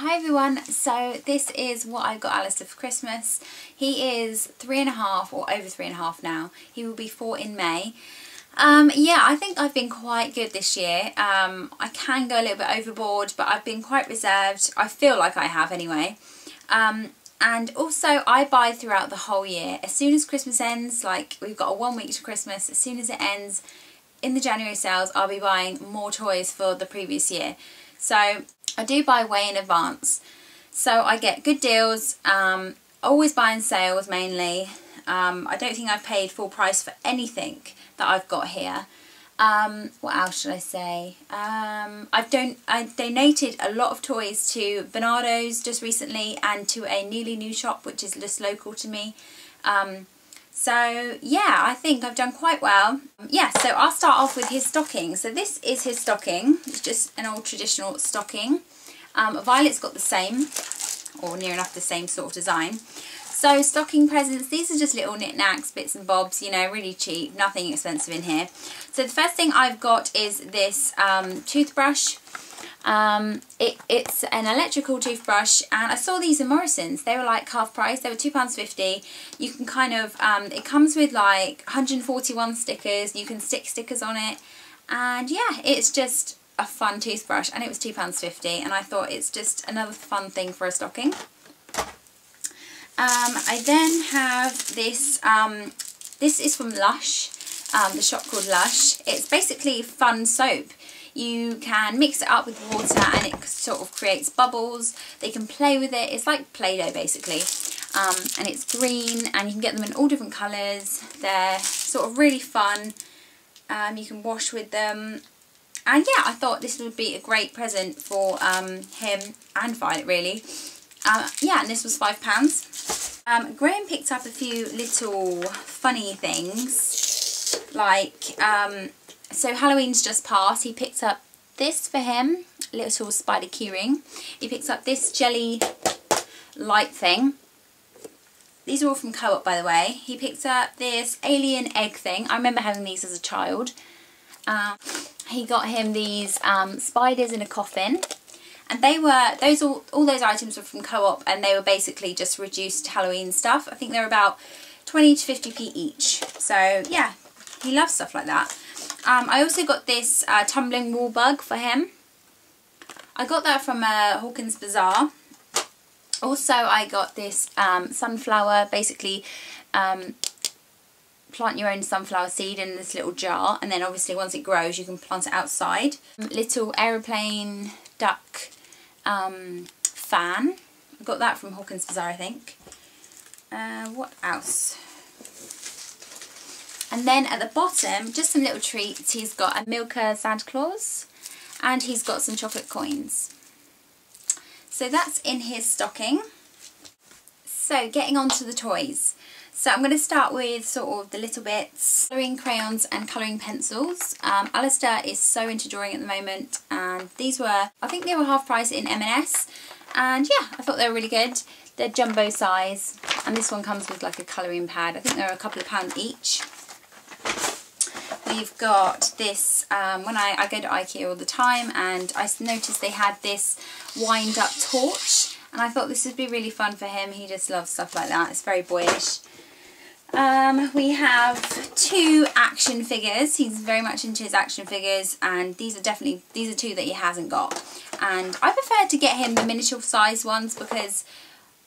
Hi everyone, so this is what I got Alister for Christmas. He is three and a half or over three and a half now. He will be four in May. Um, yeah, I think I've been quite good this year. Um, I can go a little bit overboard, but I've been quite reserved. I feel like I have anyway. Um, and also I buy throughout the whole year. As soon as Christmas ends, like we've got a one week to Christmas, as soon as it ends, in the January sales I'll be buying more toys for the previous year. So I do buy way in advance. So I get good deals, um, always buying sales mainly. Um, I don't think I've paid full price for anything that I've got here. Um, what else should I say? Um, I've don I donated a lot of toys to Barnardo's just recently and to a nearly new shop which is just local to me. Um, so yeah, I think I've done quite well. Yeah, so I'll start off with his stocking. So this is his stocking. It's just an old traditional stocking. Um, Violet's got the same, or near enough the same sort of design. So stocking presents, these are just little knickknacks, bits and bobs, you know, really cheap, nothing expensive in here. So the first thing I've got is this um, toothbrush. Um, it, it's an electrical toothbrush and I saw these in Morrison's. They were like half price. They were £2.50. You can kind of, um, it comes with like 141 stickers. You can stick stickers on it. And yeah, it's just a fun toothbrush and it was £2.50 and I thought it's just another fun thing for a stocking. Um, I then have this, um, this is from Lush, um, the shop called Lush. It's basically fun soap. You can mix it up with water and it sort of creates bubbles. They can play with it. It's like Play-Doh basically. Um, and it's green and you can get them in all different colours. They're sort of really fun. Um, you can wash with them. And yeah, I thought this would be a great present for um, him and Violet really. Uh, yeah, and this was £5. Um, Graham picked up a few little funny things like um, so Halloween's just passed. He picked up this for him, little spider keyring. He picks up this jelly light thing. These are all from Co-op, by the way. He picked up this alien egg thing. I remember having these as a child. Um, he got him these um, spiders in a coffin. And they were, those all, all those items were from Co-op and they were basically just reduced Halloween stuff. I think they're about 20 to 50p each. So yeah, he loves stuff like that. Um, I also got this uh, tumbling wall bug for him. I got that from uh, Hawkins Bazaar. Also, I got this um, sunflower, basically um, plant your own sunflower seed in this little jar and then obviously once it grows you can plant it outside. Little aeroplane duck um, fan. I got that from Hawkins Bazaar I think. Uh, what else? And then at the bottom, just some little treats. He's got a Milka Santa Claus and he's got some chocolate coins. So that's in his stocking. So getting on to the toys. So I'm going to start with sort of the little bits. Colouring crayons and colouring pencils. Um, Alister is so into drawing at the moment and these were, I think they were half price in M&S and yeah, I thought they were really good. They're jumbo size and this one comes with like a colouring pad. I think they're a couple of pounds each. We've got this, um, when I, I go to Ikea all the time and I noticed they had this wind up torch and I thought this would be really fun for him. He just loves stuff like that. It's very boyish. Um, we have two action figures. He's very much into his action figures and these are definitely, these are two that he hasn't got. And I prefer to get him the miniature size ones because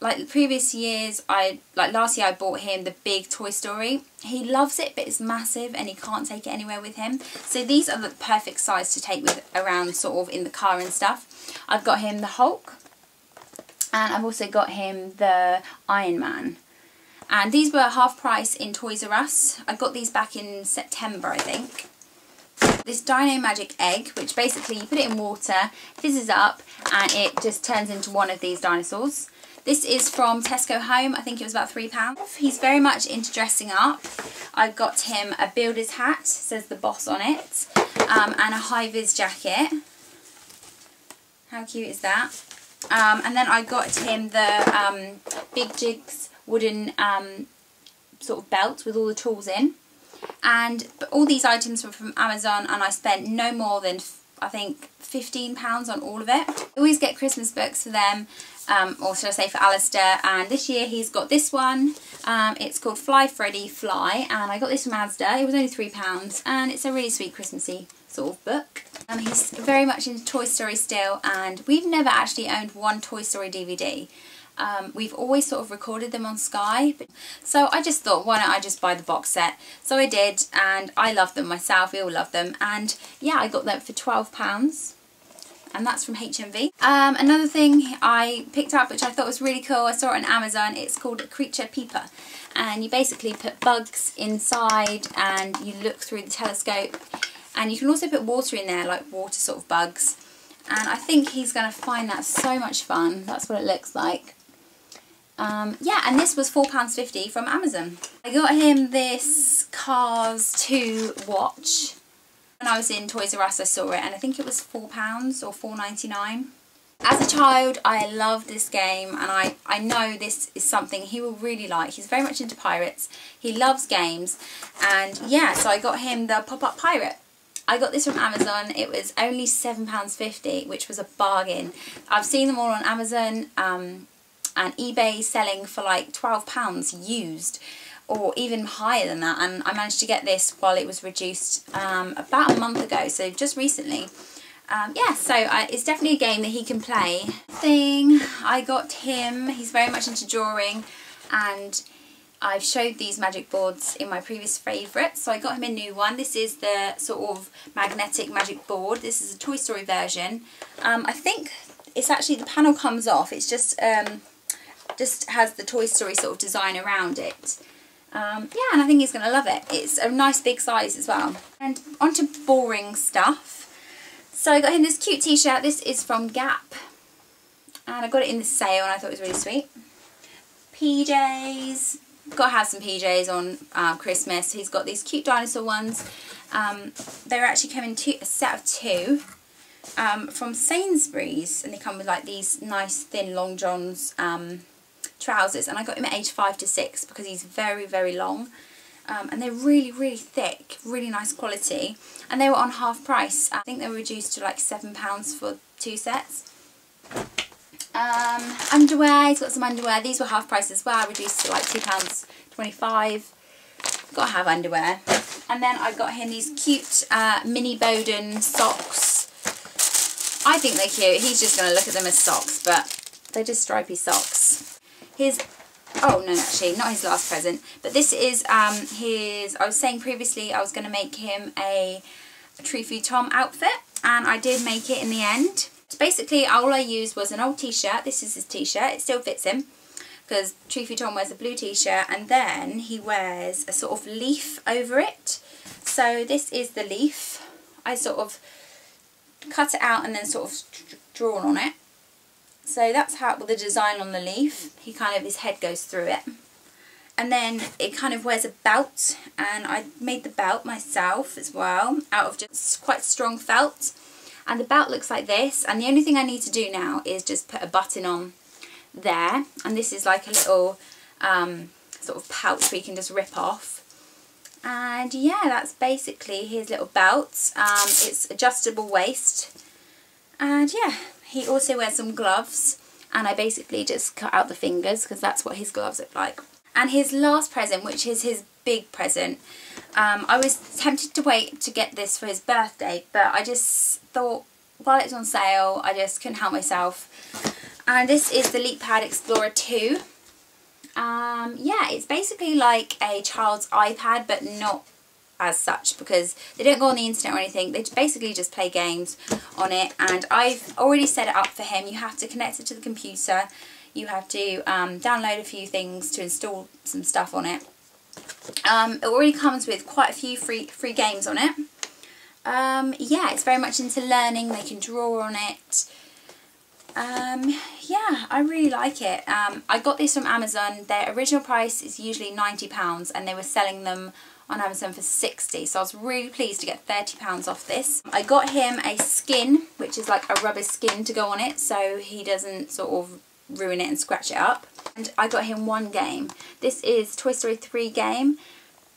like the previous years, I like last year I bought him the big Toy Story. He loves it, but it's massive and he can't take it anywhere with him. So these are the perfect size to take with around sort of in the car and stuff. I've got him the Hulk and I've also got him the Iron Man. And these were half price in Toys R Us. I got these back in September, I think. This Dino Magic egg, which basically you put it in water, fizzes up, and it just turns into one of these dinosaurs. This is from Tesco Home. I think it was about £3. He's very much into dressing up. I got him a builder's hat, says the boss on it, um, and a high-vis jacket. How cute is that? Um, and then I got him the um, Bigjigs wooden um, sort of belt with all the tools in. And all these items were from Amazon and I spent no more than I think £15 on all of it. I always get Christmas books for them, um, or should I say for Alister, and this year he's got this one. Um, it's called Fly Freddy Fly, and I got this from Asda. It was only £3, and it's a really sweet Christmassy sort of book. Um, he's very much into Toy Story still, and we've never actually owned one Toy Story DVD. Um, we've always sort of recorded them on Sky. So I just thought, why don't I just buy the box set? So I did, and I love them myself. We all love them. And yeah, I got them for £12 and that's from HMV. Um, another thing I picked up which I thought was really cool, I saw it on Amazon, it's called Creature Peeper and you basically put bugs inside and you look through the telescope and you can also put water in there like water sort of bugs and I think he's going to find that so much fun, that's what it looks like. Um, yeah, and this was £4.50 from Amazon. I got him this Cars 2 watch. When I was in Toys R Us I saw it and I think it was £4 or four ninety nine. As a child I loved this game and I, I know this is something he will really like. He's very much into pirates. He loves games and yeah, so I got him the pop-up pirate. I got this from Amazon. It was only £7.50 which was a bargain. I've seen them all on Amazon. Um, and eBay selling for like £12 used or even higher than that and I managed to get this while it was reduced um, about a month ago so just recently. Um, yeah so uh, it's definitely a game that he can play. Thing I got him he's very much into drawing and I've showed these magic boards in my previous favourites so I got him a new one. This is the sort of magnetic magic board. This is a Toy Story version. Um, I think it's actually the panel comes off it's just um, just has the Toy Story sort of design around it. Um, yeah, and I think he's going to love it. It's a nice big size as well. And onto boring stuff. So I got him this cute t-shirt. This is from Gap. And I got it in the sale and I thought it was really sweet. PJs. Got to have some PJs on uh, Christmas. He's got these cute dinosaur ones. Um, they're actually coming to a set of two um, from Sainsbury's. And they come with like these nice thin long johns um, trousers and I got him at age 5 to 6 because he's very very long. Um, and they're really really thick really nice quality. And they were on half price. I think they were reduced to like £7 for two sets. Um, underwear, he's got some underwear. These were half price as well reduced to like £2.25 gotta have underwear. And then I got him these cute uh, mini Boden socks. I think they're cute. He's just to look at them as socks but they're just stripy socks his oh no actually not his last present but this is um his I was saying previously I was going to make him a, a Tree Fu Tom outfit and I did make it in the end. So basically all I used was an old t-shirt this is his t-shirt it still fits him because Tree Fu Tom wears a blue t-shirt and then he wears a sort of leaf over it. So this is the leaf. I sort of cut it out and then sort of drawn on it so that's how, with the design on the leaf, he kind of, his head goes through it. And then it kind of wears a belt, and I made the belt myself as well, out of just quite strong felt. And the belt looks like this, and the only thing I need to do now is just put a button on there. And this is like a little um, sort of pouch where you can just rip off. And yeah, that's basically his little belt. Um, it's adjustable waist. And yeah, he also wears some gloves and I basically just cut out the fingers because that's what his gloves look like. And his last present, which is his big present, um, I was tempted to wait to get this for his birthday, but I just thought while it's on sale, I just couldn't help myself. And this is the LeapPad Explorer 2. Um, yeah, it's basically like a child's iPad, but not as such because they don't go on the internet or anything. They basically just play games on it and I've already set it up for him. You have to connect it to the computer. You have to um, download a few things to install some stuff on it. Um, it already comes with quite a few free free games on it. Um, yeah it's very much into learning they can draw on it. Um, yeah, I really like it. Um, I got this from Amazon. Their original price is usually £90 and they were selling them on Amazon for 60 so I was really pleased to get £30 off this. I got him a skin which is like a rubber skin to go on it so he doesn't sort of ruin it and scratch it up and I got him one game. This is Toy Story 3 game.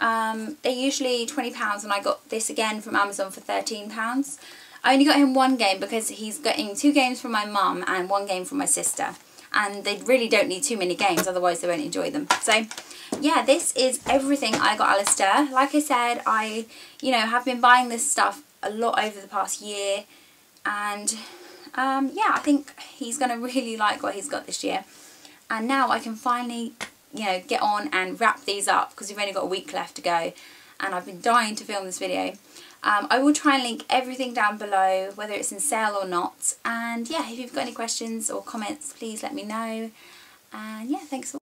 Um, they're usually £20 and I got this again from Amazon for £13. I only got him one game because he's getting two games from my mum and one game from my sister. And they really don't need too many games, otherwise they won't enjoy them. So, yeah, this is everything I got Alister. Like I said, I, you know, have been buying this stuff a lot over the past year. And, um, yeah, I think he's to really like what he's got this year. And now I can finally, you know, get on and wrap these up because we've only got a week left to go. And I've been dying to film this video. Um, I will try and link everything down below, whether it's in sale or not. And yeah, if you've got any questions or comments, please let me know. And yeah, thanks for